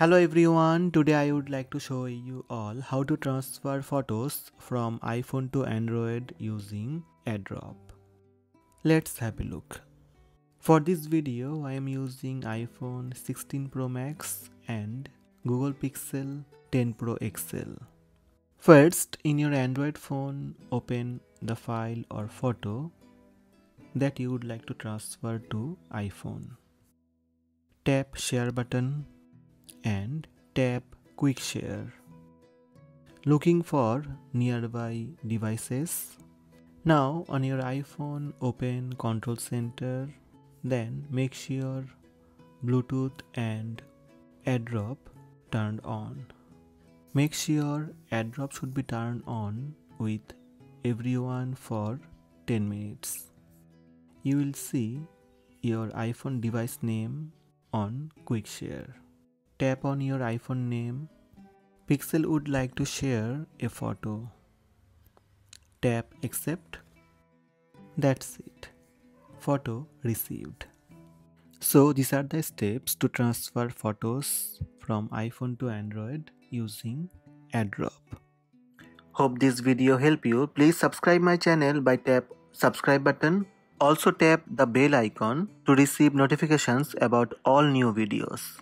Hello everyone, today I would like to show you all how to transfer photos from iPhone to Android using AirDrop. Let's have a look. For this video I am using iPhone 16 Pro Max and Google Pixel 10 Pro XL. First, in your Android phone, open the file or photo that you would like to transfer to iPhone. Tap share button and tap quick share. Looking for nearby devices. Now on your iPhone open control center then make sure Bluetooth and AirDrop turned on. Make sure AirDrop should be turned on with everyone for 10 minutes you will see your iPhone device name on Quick Share. Tap on your iPhone name. Pixel would like to share a photo. Tap accept. That's it. Photo received. So these are the steps to transfer photos from iPhone to Android using AirDrop. Hope this video help you. Please subscribe my channel by tap subscribe button also tap the bell icon to receive notifications about all new videos.